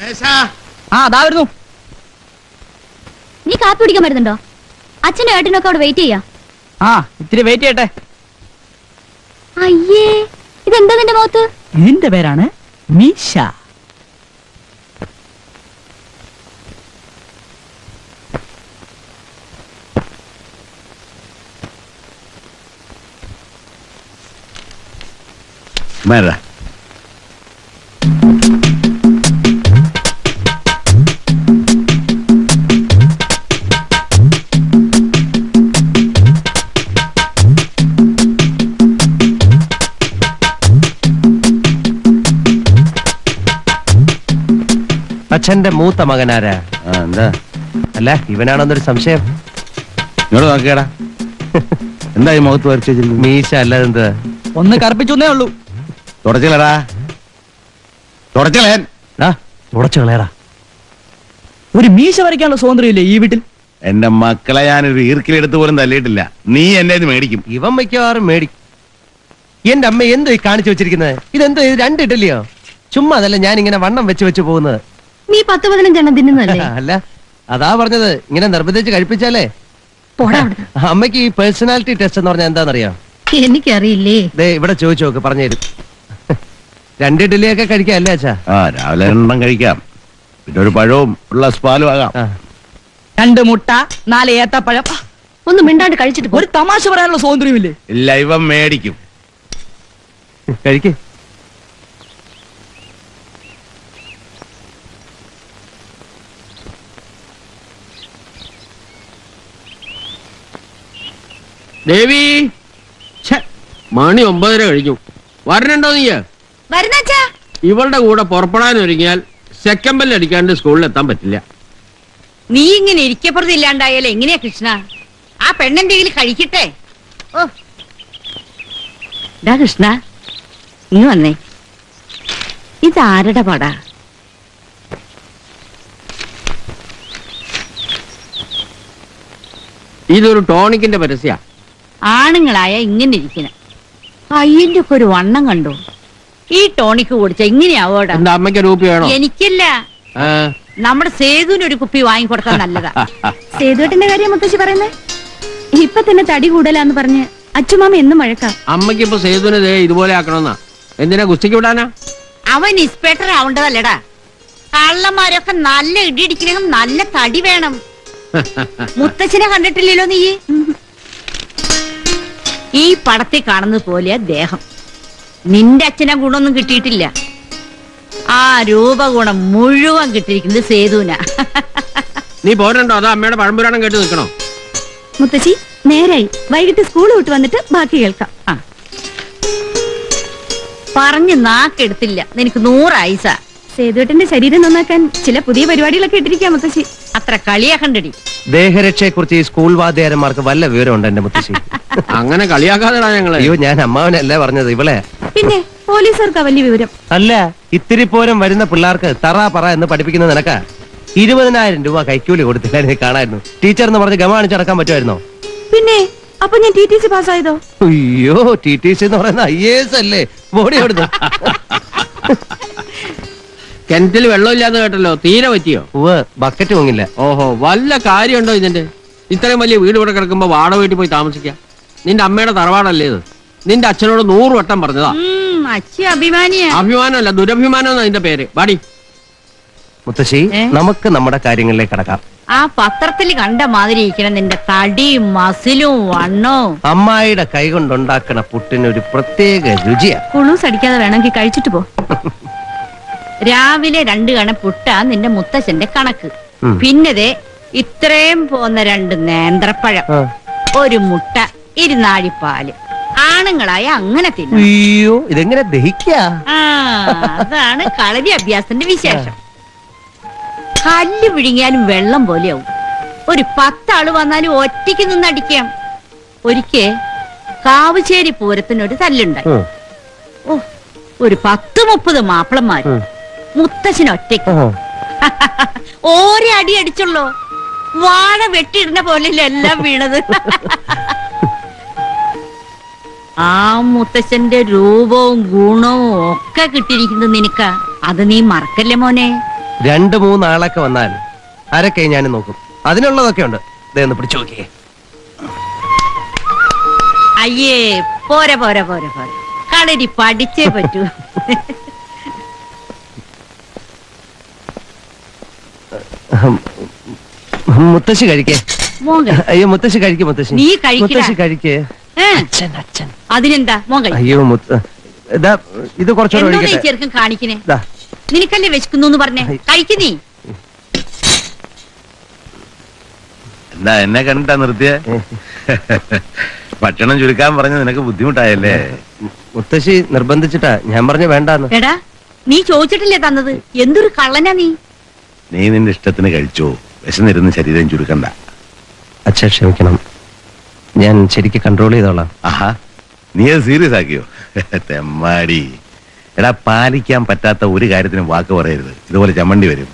രമേശ ആ അതാ വരുന്നു. നീ കാപ്പി കുടിക്കാൻ വരുന്നുണ്ടോ? അച്ഛനും ഏട്ടനൊക്കെ അവിടെ വെയിറ്റ് ചെയ്യാ. ആ ഇത്തിരി വെയിറ്റ് ചെയ്യട്ടെ. അയ്യേ ഇതെന്താ നിന്റെ മുഖത്ത്? നിന്റെ പേരാണ് മീശ. മേര അച്ഛന്റെ മൂത്ത മകനാരാ? ആ എന്താ? അല്ല ഇവനാണെന്നൊരു സംശയം. ഇങ്ങോട്ട് നോക്കിയടാ. എന്താ ഈ മുഖത്ത് വരച്ചു വെച്ചിരിക്കുന്നത്? മീശ അല്ലാതെന്ത് ഒന്ന് കറുപ്പിച്ചേ ഉള്ളൂ. തുടച്ചില്ലടാ തുടച്ചലേ. ഉടച്ചു കളയടാ. ഒരു മീശ വരയ്ക്കാനുള്ള സ്വാതന്ത്ര്യമില്ലേ ഈ വീട്ടിൽ? എന്റെ മക്കളെ ഞാനൊരു ഈർക്കിലെടുത്ത് പോലും തല്ലിയിട്ടില്ല. നീ എന്നെ ഇത് മേടിക്കും. ഇവൻ മിക്കവാറും മേടിക്കും. എന്റെ അമ്മ എന്തോ ഈ കാണിച്ചു വെച്ചിരിക്കുന്നത്? ഇതെന്തോ ഇത് രണ്ടിട്ടില്ലയോ ചുമ്മാ അതല്ല ഞാൻ ഇങ്ങനെ വണ്ണം വെച്ച് വെച്ച് പോകുന്നത്. നീ പത്ത് പതിനഞ്ചെണ്ണം തിന്നുന്നല്ലേ അല്ല അതാ പറഞ്ഞത്. ഇങ്ങനെ നിർബന്ധിച്ച് കഴിപ്പിച്ചാലേ. പോടാ അവിടുന്ന്. അമ്മയ്ക്ക് ഈ പേഴ്സണാലിറ്റി ടെസ്റ്റ് എന്ന് പറഞ്ഞാൽ എന്താണെന്നറിയാം? എനിക്കറിയില്ലേ? ദേ ഇവിടെ ചോദിച്ചു നോക്ക് പറഞ്ഞു തരും. രണ്ട് ഇഡ്ഡലിയൊക്കെ കഴിക്കാം അല്ലേ അച്ഛാ? ആ രാവിലെ രണ്ടെണ്ണം കഴിക്കാം. പിന്നെ ഒരു പഴവും ഉള്ള പാലും ആകാം. ആ. രണ്ട് മുട്ട നാല് ഏത്തപ്പഴം. ആ, ഒന്ന് മിണ്ടാണ്ട് കഴിച്ചിട്ട് പോ. ഒരു തമാശ പറയാനുള്ള സ്വാതന്ത്ര്യമില്ലേ? ഇല്ല ഇവൻ മേടിക്കും. കഴിക്ക്. ദേവി മണി ഒമ്പതര കഴിഞ്ഞു. വരണുണ്ടോ നീ വരുന്നച്ചാ. ഇവളുടെ കൂടെ പുറപ്പെടാൻ ഒരുങ്ങിയാൽ സെക്കൻഡ് ബെല്ല് അടിക്കാണ്ട് സ്കൂളിൽ എത്താൻ പറ്റില്ല. നീ ഇങ്ങനെ ഇരിക്കപ്പുറത്ത് ഇല്ലാണ്ടായാലോ എങ്ങനെയാ കൃഷ്ണ? ആ പെണ്ണെന്തെങ്കിലും കഴിക്കട്ടെ. ഓ. ഡാ കൃഷ്ണ ഇങ്ങ് വന്നേ. ഇതാരുടെ പടാ? ഇതൊരു ടോണിക്കിന്റെ പരസ്യ. ആണുങ്ങളായ ഇങ്ങനെ ഇരിക്കണം. അയ്യന്റെ ഒക്കെ ഒരു വണ്ണം കണ്ടു? ഈ ടോണിക്ക് കുടിച്ച ഇങ്ങനെയാവോടാ? എന്റെ അമ്മയ്ക്ക് രൂപ വേണോ? എനിക്കല്ല. ആ, നമ്മുടെ സേതുവിന് ഒരു കുപ്പി വാങ്ങിക്കൊടുക്കാൻ നല്ലതാ. സേതുവേട്ടന്റെ കാര്യം മുത്തശ്ശി പറയുന്നേ? ഇപ്പൊ തന്നെ തടി കൂടലാന്ന് പറഞ്ഞ് അച്ഛമാമ എന്നും മഴക്കാം അമ്മയ്ക്ക് ഇപ്പൊ സേതുവിനെ ദേ ഇതുപോലെ ആക്കണമെന്നാ. എന്തിനാ ഗുസ്തിക്ക് വിടാനാ? അവൻ ഇൻസ്പെക്ടർ ആവേണ്ടതല്ലടാ. കള്ളന്മാരൊക്കെ നല്ല ഇടിയിടിക്കണമെങ്കിൽ നല്ല തടി വേണം. മുത്തച്ഛനെ കണ്ടിട്ടില്ലല്ലോ നീ? ഈ പടത്തിൽ കാണുന്നത് പോലെ ദേഹം. നിന്റെ അച്ഛനെ ഗുണമൊന്നും കിട്ടിയിട്ടില്ല. ആ രൂപഗുണം മുഴുവൻ കിട്ടിയിരിക്കുന്നത് സേതുവിനാ. നീ പോരണ്ടോ? അതോ അമ്മയുടെ പഴംപുരാണം കേട്ട് നിൽക്കണോ? മുത്തശ്ശി നേരായി. വൈകിട്ട് സ്കൂൾ വിട്ട് വന്നിട്ട് ബാക്കി കേൾക്കാം. ആ. പറഞ്ഞ് നാക്കെടുത്തില്ല. നിനക്ക് നൂറായിസ സേതുവേട്ടന്റെ ശരീരം നന്നാക്കാൻ ചില പുതിയ പരിപാടികളൊക്കെ ഇട്ടിരിക്കാം മുത്തശ്ശി. അത്ര കളിയാക്കണ്ടടി ദേഹരക്ഷയെ കുറിച്ച് ഈ സ്കൂൾ വാദ്യാരന്മാർക്ക് വല്ല വിവരമുണ്ട് എന്റെ മുത്തശ്ശി? അങ്ങനെ കളിയാക്കാതെടാ ഞങ്ങളെ. അയ്യോ ഞാൻ അമ്മാവനല്ലേ പറഞ്ഞത് ഇവളെ? പിന്നെ പോലീസുകാർക്കാ വലിയ വിവരം. അല്ല ഇത്തിരി പോരം വരുന്ന പിള്ളേർക്ക് തറ പറ എന്ന് പഠിപ്പിക്കുന്ന നിനക്ക? ഇരുപതിനായിരം രൂപ കൈക്കൂലി കൊടുത്തില്ല കാണായിരുന്നു. ടീച്ചർ എന്ന് പറഞ്ഞ് ഗമാണിച്ച് അടക്കാൻ പറ്റുമായിരുന്നോ? പിന്നെ അപ്പൊ ഞാൻ ടി ടി സി പാസ്സായതോ? അയ്യോ ടി ടി സി എന്ന് പറയുന്ന ഐ എസ് അല്ലേ? ബോഡി കൊടുത്തു കിണറ്റിൽ വെള്ളമില്ലാന്ന് കേട്ടല്ലോ തീരെ പറ്റിയോ? ബക്കറ്റ് പൊങ്ങില്ല. ഓഹോ വല്ല കാര്യമുണ്ടോ ഇതിന്റെ? ഇത്രയും വലിയ വീട് ഇവിടെ കിടക്കുമ്പോ വാട വീട്ടിൽ പോയി താമസിക്കാം. നിന്റെ അമ്മയുടെ തറവാടല്ലേ ഇത്? നിന്റെ അച്ഛനോട് നൂറ് വട്ടം പറഞ്ഞതാ. അച്ഛൻ അഭിമാനിയാ. അഭിമാനമല്ല ദുരഭിമാനം നിന്റെ പേര്. വാടി. മുത്തശ്ശി നമുക്ക് നമ്മുടെ കാര്യങ്ങളിലേക്ക് കടക്കാം. ആ പത്രത്തിൽ കണ്ട മാതിരി ഇരിക്കണം നിന്റെ തടിയും മസിലും വണ്ണവും. അമ്മായിയുടെ കൈ കൊണ്ടുണ്ടാക്കണ പുട്ടിന് ഒരു പ്രത്യേക രുചിയാ. കുളൂസ് അടിക്കാതെ വേണമെങ്കിൽ കഴിച്ചിട്ട് പോ. രാവിലെ രണ്ട് കണ പുട്ട നിന്റെ മുത്തശ്ശന്റെ കണക്ക്. പിന്നതേ ഇത്രയും പോന്ന രണ്ട് നേന്ത്രപ്പഴം. ഒരു മുട്ട ഇരുന്നാഴിപ്പാൽ ആണുങ്ങളായ അങ്ങനെ തിന്നും. അയ്യോ ഇതെങ്ങനെ ദഹിക്കുക അതാണ് കളരി അഭ്യാസത്തിന്റെ വിശേഷം. കല്ല് വിഴുങ്ങിയാലും വെള്ളം പോലെയാവും. ഒരു പത്താൾ വന്നാലും ഒറ്റയ്ക്ക് നിന്ന് അടിക്കാം. ഒരിക്കേ കാവുചേരി പൂരത്തിനൊരു തല്ലുണ്ടായി. ഓ ഒരു പത്ത് മുപ്പത് മാപ്പിളന്മാര്. ഉം. ഓരേ അടി അടിച്ചുള്ളൂ. വാഴ വെട്ടിയിടുന്ന പോലെ എല്ലാം വീണത്. ആ മുത്തശ്ശന്റെ രൂപവും ഗുണവും ഒക്കെ കിട്ടിയിരിക്കുന്നത് നിനക്ക. അത് നീ മറക്കല്ലേ മോനെ? രണ്ടു മൂന്നാളൊക്കെ വന്നാൽ ആരൊക്കെ ഞാൻ നോക്കും. അതിനുള്ളതൊക്കെ ഉണ്ട്. ദേ ഒന്ന് പിടിച്ചു നോക്കിയേ. അയ്യേ പോരെ പോരെ പോരെ പോരെ. കളരി പഠിച്ചേ പറ്റൂ. മുത്തശ്ശി കഴിക്കേ. അയ്യോ മുത്തശ്ശി കഴിക്കേ മുത്തശ്ശി. നീ. മുത്തശ്ശി കഴിക്കേ. അച്ഛൻ അച്ഛൻ. അതിനെന്താ മോൻ അയ്യോ മുത്ത ഇതാ ഇത് കുറച്ചുകൂടെ ചെറുക്കൻ കാണിക്കണേ നിനക്കല്ലേ എന്ന് പറഞ്ഞേ? കഴിക്കുന്നേ എന്താ എന്നെ കണ്ടിട്ടാ നിർത്തിയ? ഭക്ഷണം ചുരുക്കാൻ പറഞ്ഞ നിനക്ക് ബുദ്ധിമുട്ടായല്ലേ? മുത്തശ്ശി നിർബന്ധിച്ചിട്ടാ. ഞാൻ പറഞ്ഞു വേണ്ടാന്ന്. എടാ നീ ചോദിച്ചിട്ടില്ലേ തന്നത്? എന്തൊരു കള്ളനാ നീ? നീ നിന്റെ ഇഷ്ടത്തിന് കഴിച്ചോ? വിശന്നിരുന്ന് ശരീരം ചുരുക്കണ്ട. അച്ഛ ക്ഷമിക്കണം. ഞാൻ ശരിക്ക് കൺട്രോൾ ചെയ്തോളാം. ആഹാ നീ അത് സീരിയസ് ആക്കിയോ? തെമ്മാടി. എടാ പാലിക്കാൻ പറ്റാത്ത ഒരു കാര്യത്തിനും വാക്ക് പറയരുത്. ഇതുപോലെ ചമ്മണ്ടി വരും.